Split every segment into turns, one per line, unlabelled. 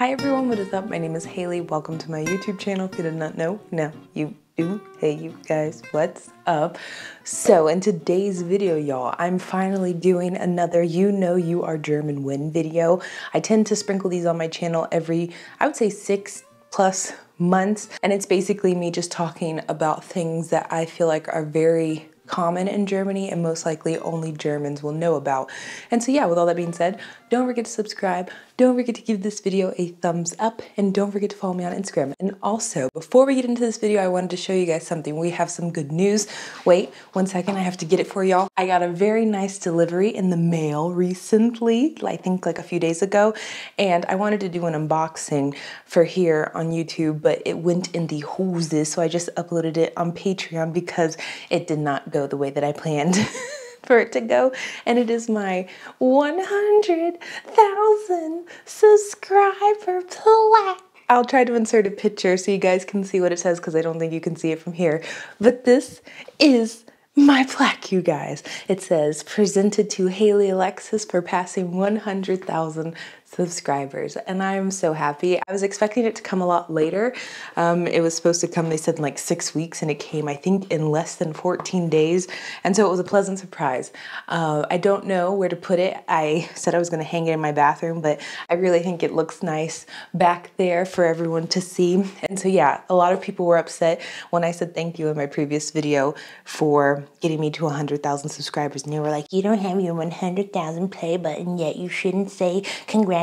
Hi everyone, what is up? My name is Hayley. Welcome to my YouTube channel. If you did not know, now you do. Hey you guys, what's up? So in today's video, y'all, I'm finally doing another You Know You Are German When video. I tend to sprinkle these on my channel every, I would say six plus months. And it's basically me just talking about things that I feel like are very common in Germany and most likely only Germans will know about. And so yeah, with all that being said, don't forget to subscribe, don't forget to give this video a thumbs up, and don't forget to follow me on Instagram. And also, before we get into this video, I wanted to show you guys something. We have some good news. Wait, one second, I have to get it for y'all. I got a very nice delivery in the mail recently, I think like a few days ago, and I wanted to do an unboxing for here on YouTube, but it went in the hoses, so I just uploaded it on Patreon because it did not go the way that I planned. for it to go. And it is my 100,000 subscriber plaque. I'll try to insert a picture so you guys can see what it says because I don't think you can see it from here. But this is my plaque, you guys. It says, presented to Hayley Alexis for passing 100,000 subscribers and I'm so happy. I was expecting it to come a lot later. Um, it was supposed to come, they said in like six weeks and it came, I think in less than 14 days. And so it was a pleasant surprise. Uh, I don't know where to put it. I said I was gonna hang it in my bathroom, but I really think it looks nice back there for everyone to see. And so yeah, a lot of people were upset when I said thank you in my previous video for getting me to 100,000 subscribers. And they were like, you don't have your 100,000 play button yet. You shouldn't say congrats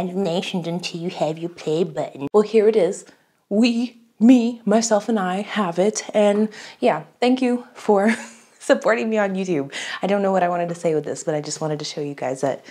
until you have your play button. Well, here it is. We, me, myself, and I have it. And yeah, thank you for supporting me on YouTube. I don't know what I wanted to say with this, but I just wanted to show you guys that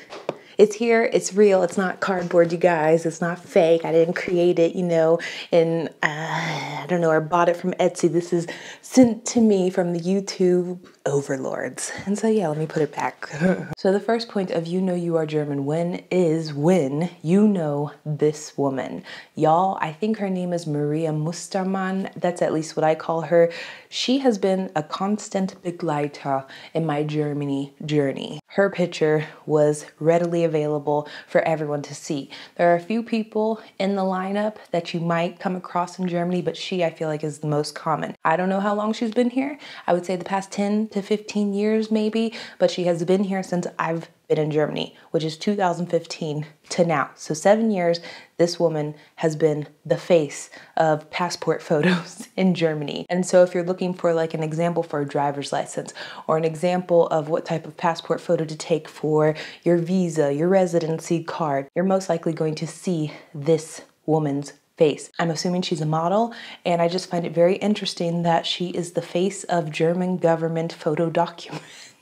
it's here, it's real, it's not cardboard, you guys, it's not fake. I didn't create it, you know, and uh, I don't know, I bought it from Etsy. This is sent to me from the YouTube overlords. And so yeah, let me put it back. so the first point of you know you are German when is when you know this woman. Y'all, I think her name is Maria Mustermann. That's at least what I call her. She has been a constant Begleiter in my Germany journey. Her picture was readily available for everyone to see. There are a few people in the lineup that you might come across in Germany, but she I feel like is the most common. I don't know how long she's been here. I would say the past 10 to 15 years maybe, but she has been here since I've been in Germany, which is 2015 to now. So, seven years, this woman has been the face of passport photos in Germany. And so, if you're looking for like an example for a driver's license or an example of what type of passport photo to take for your visa, your residency card, you're most likely going to see this woman's face. I'm assuming she's a model, and I just find it very interesting that she is the face of German government photo documents.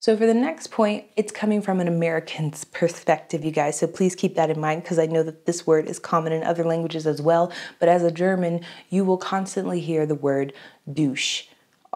So for the next point, it's coming from an American's perspective, you guys. So please keep that in mind because I know that this word is common in other languages as well. But as a German, you will constantly hear the word douche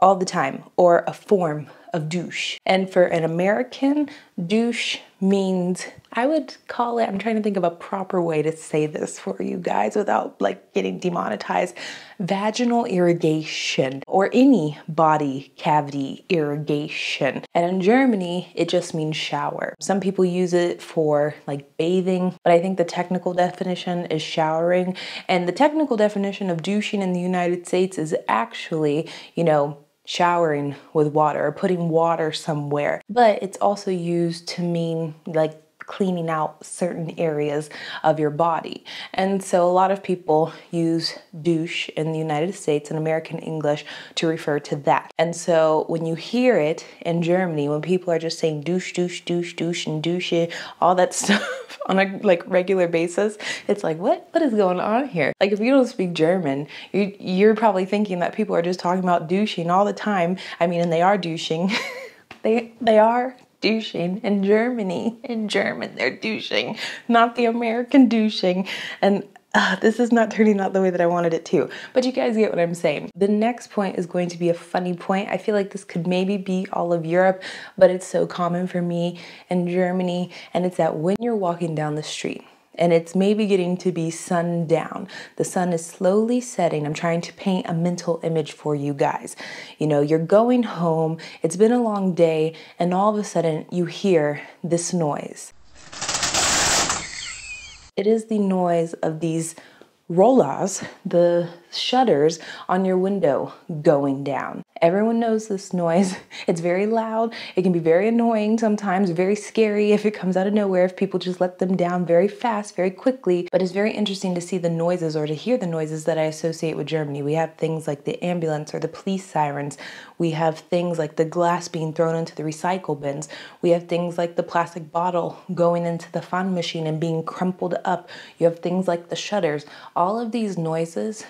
all the time or a form of douche. And for an American, douche means, I would call it, I'm trying to think of a proper way to say this for you guys without like getting demonetized, vaginal irrigation or any body cavity irrigation. And in Germany, it just means shower. Some people use it for like bathing, but I think the technical definition is showering. And the technical definition of douching in the United States is actually, you know, showering with water or putting water somewhere. But it's also used to mean like cleaning out certain areas of your body. And so a lot of people use douche in the United States and American English to refer to that. And so when you hear it in Germany, when people are just saying douche, douche, douche, douche, and douche, all that stuff on a like regular basis, it's like, what, what is going on here? Like if you don't speak German, you, you're probably thinking that people are just talking about douching all the time. I mean, and they are douching. they, they are douching in Germany. In German, they're douching, not the American douching. And uh, this is not turning out the way that I wanted it to. But you guys get what I'm saying. The next point is going to be a funny point. I feel like this could maybe be all of Europe, but it's so common for me in Germany. And it's that when you're walking down the street, and it's maybe getting to be sundown. The sun is slowly setting. I'm trying to paint a mental image for you guys. You know, you're going home, it's been a long day, and all of a sudden you hear this noise. It is the noise of these rollers, the shutters on your window going down. Everyone knows this noise. It's very loud. It can be very annoying sometimes, very scary if it comes out of nowhere, if people just let them down very fast, very quickly. But it's very interesting to see the noises or to hear the noises that I associate with Germany. We have things like the ambulance or the police sirens. We have things like the glass being thrown into the recycle bins. We have things like the plastic bottle going into the Pfand machine and being crumpled up. You have things like the shutters. All of these noises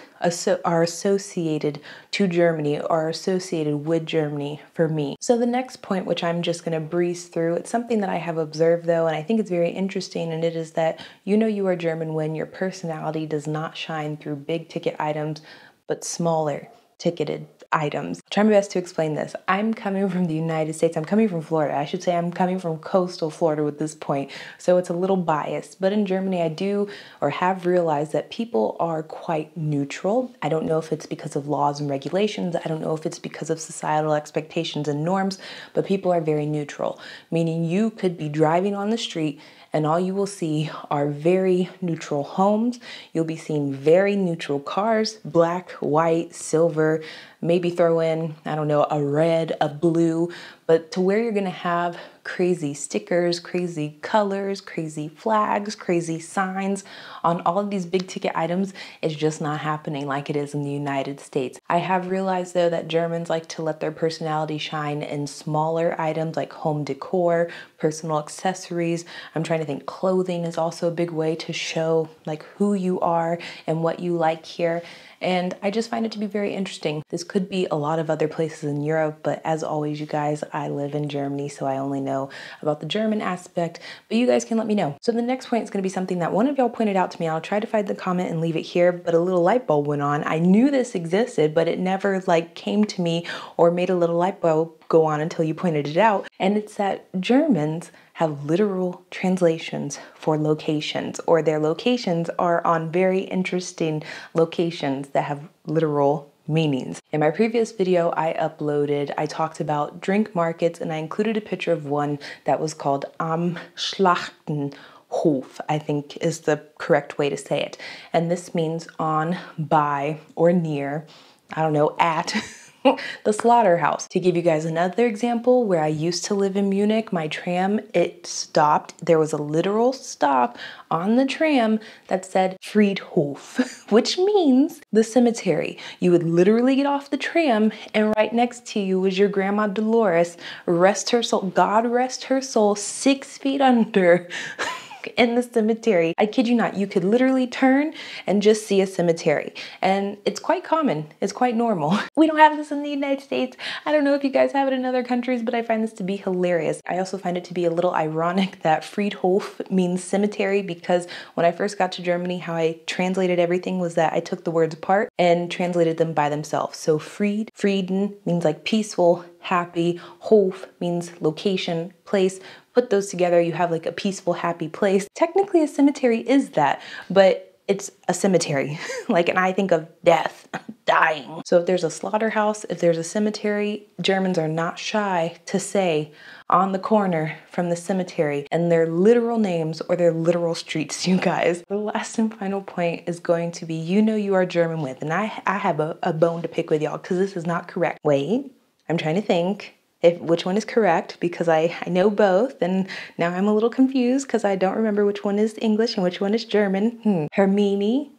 are associated to Germany, are associated with Germany for me. So the next point, which I'm just going to breeze through, it's something that I have observed though, and I think it's very interesting, and it is that you know you are German when your personality does not shine through big ticket items, but smaller ticketed items. I'll try my best to explain this. I'm coming from the United States. I'm coming from Florida. I should say I'm coming from coastal Florida with this point. So it's a little biased. But in Germany, I do or have realized that people are quite neutral. I don't know if it's because of laws and regulations. I don't know if it's because of societal expectations and norms, but people are very neutral, meaning you could be driving on the street and all you will see are very neutral homes. You'll be seeing very neutral cars, black, white, silver, maybe throw in, I don't know, a red, a blue, but to where you're gonna have crazy stickers, crazy colors, crazy flags, crazy signs on all of these big ticket items is just not happening like it is in the United States. I have realized though that Germans like to let their personality shine in smaller items like home decor, personal accessories. I'm trying to think clothing is also a big way to show like who you are and what you like here. And I just find it to be very interesting. This could be a lot of other places in Europe, but as always, you guys, I live in Germany, so I only know about the German aspect, but you guys can let me know. So the next point is gonna be something that one of y'all pointed out to me. I'll try to find the comment and leave it here, but a little light bulb went on. I knew this existed, but it never like came to me or made a little light bulb go on until you pointed it out. And it's that Germans have literal translations for locations, or their locations are on very interesting locations that have literal meanings. In my previous video I uploaded, I talked about drink markets and I included a picture of one that was called Am Schlachtenhof, I think is the correct way to say it. And this means on, by, or near, I don't know, at the slaughterhouse. To give you guys another example, where I used to live in Munich, my tram, it stopped. There was a literal stop on the tram that said Friedhof, which means the cemetery. You would literally get off the tram and right next to you was your grandma Dolores, rest her soul, God rest her soul, six feet under. in the cemetery. I kid you not, you could literally turn and just see a cemetery. And it's quite common, it's quite normal. We don't have this in the United States. I don't know if you guys have it in other countries, but I find this to be hilarious. I also find it to be a little ironic that Friedhof means cemetery because when I first got to Germany, how I translated everything was that I took the words apart and translated them by themselves. So Fried, Frieden means like peaceful, happy. Hof means location, place. Put those together, you have like a peaceful, happy place. Technically, a cemetery is that, but it's a cemetery. like, and I think of death, dying. So if there's a slaughterhouse, if there's a cemetery, Germans are not shy to say on the corner from the cemetery and their literal names or their literal streets, you guys. The last and final point is going to be you know you are German with, and I, I have a, a bone to pick with y'all because this is not correct. Wait, I'm trying to think if which one is correct because I, I know both and now I'm a little confused because I don't remember which one is English and which one is German. Hmm. Hermione,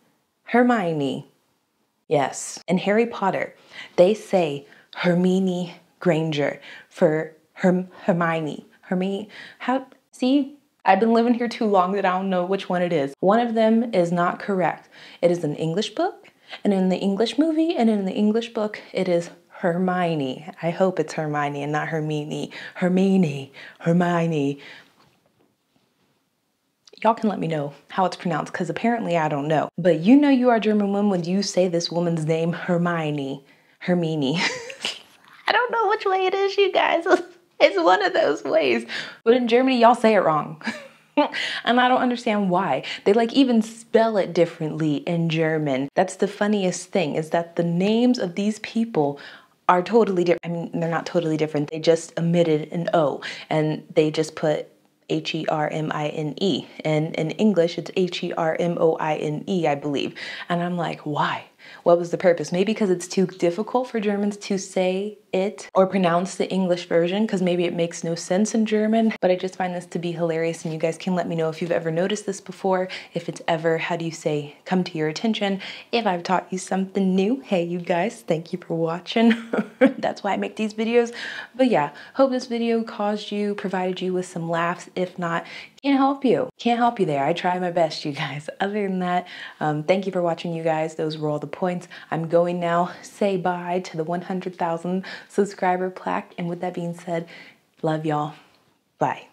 Hermione. Yes. And Harry Potter, they say Hermione Granger for Herm Hermione. Hermione. How see? I've been living here too long that I don't know which one it is. One of them is not correct. It is an English book, and in the English movie and in the English book, it is Hermione. I hope it's Hermione and not Hermione. Hermione. Hermione. Y'all can let me know how it's pronounced because apparently I don't know. But you know you are German woman when you say this woman's name, Hermione. Hermione. I don't know which way it is, you guys. It's one of those ways. But in Germany, y'all say it wrong. and I don't understand why. They like even spell it differently in German. That's the funniest thing is that the names of these people are totally different. I mean, they're not totally different. They just omitted an O and they just put H E R M I N E. And in English, it's H E R M O I N E, I believe. And I'm like, why? What was the purpose? Maybe because it's too difficult for Germans to say it or pronounce the English version because maybe it makes no sense in German. But I just find this to be hilarious and you guys can let me know if you've ever noticed this before, if it's ever, how do you say, come to your attention. If I've taught you something new, hey you guys, thank you for watching. That's why I make these videos. But yeah, hope this video caused you, provided you with some laughs. If not, can't help you. Can't help you there. I try my best, you guys. Other than that, um, thank you for watching, you guys. Those were all the points. I'm going now. Say bye to the 100,000 subscriber plaque. And with that being said, love y'all. Bye.